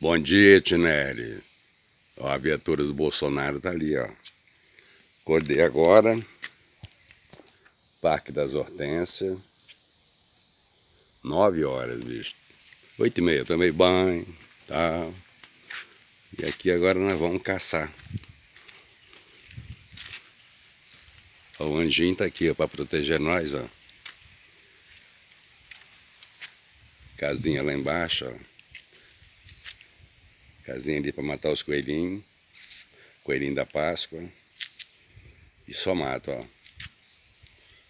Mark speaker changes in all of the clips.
Speaker 1: Bom dia, Tinelli. Ó, a viatura do Bolsonaro tá ali, ó. Acordei agora. Parque das Hortênsias. Nove horas, bicho. Oito e meia, tomei banho, tal. E aqui agora nós vamos caçar. O anjinho tá aqui, ó, pra proteger nós, ó. Casinha lá embaixo, ó. Casinha ali para matar os coelhinhos. Coelhinho da Páscoa. E só mato, ó.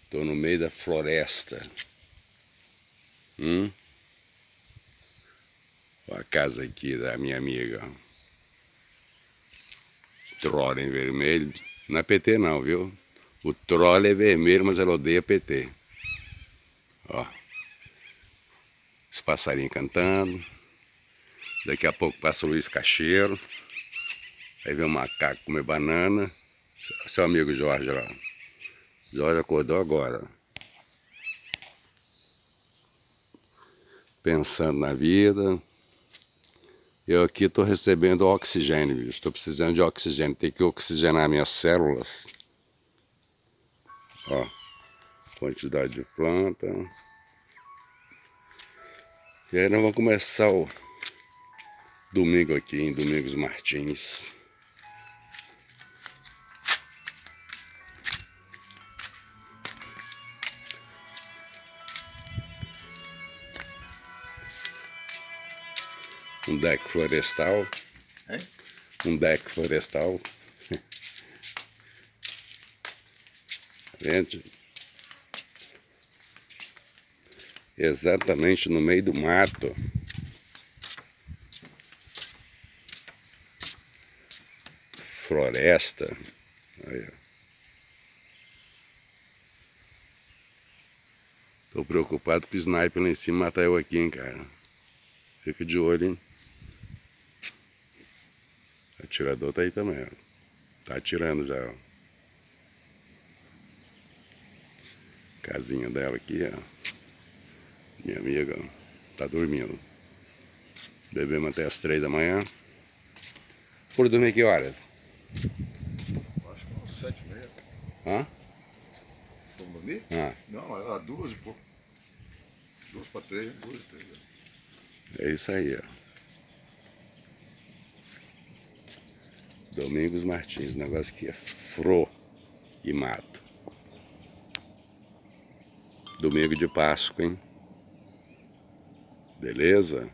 Speaker 1: Tô no meio da floresta. Hum? a casa aqui da minha amiga. Troll em vermelho. Não é PT não, viu? O troll é vermelho, mas ela odeia PT. Ó. Os passarinhos cantando. Daqui a pouco passa o Luiz Cacheiro. Aí vem o macaco comer banana. Seu amigo Jorge lá. Jorge acordou agora. Pensando na vida. Eu aqui estou recebendo oxigênio, estou precisando de oxigênio. Tem que oxigenar minhas células. Ó, quantidade de planta. E aí nós vamos começar o domingo aqui em Domingos Martins. Um deck florestal. É? Um deck florestal. Vende. Exatamente no meio do mato. Floresta. Tô preocupado com o sniper lá em cima matar eu aqui, hein, cara. Fica de olho, hein. O atirador tá aí também, ó. Tá atirando já, ó. Casinha dela aqui, ó. Minha amiga, ó. Tá dormindo. Bebemos até as três da manhã. Por dormir que horas?
Speaker 2: Acho que umas sete e meia.
Speaker 1: Hã?
Speaker 2: Vamos dormir?
Speaker 1: Ah.
Speaker 2: Não, era duas e pouco. Duas para três, duas e três.
Speaker 1: É isso aí, ó. Domingos Martins, negócio aqui é fro e mato. Domingo de Páscoa, hein? Beleza?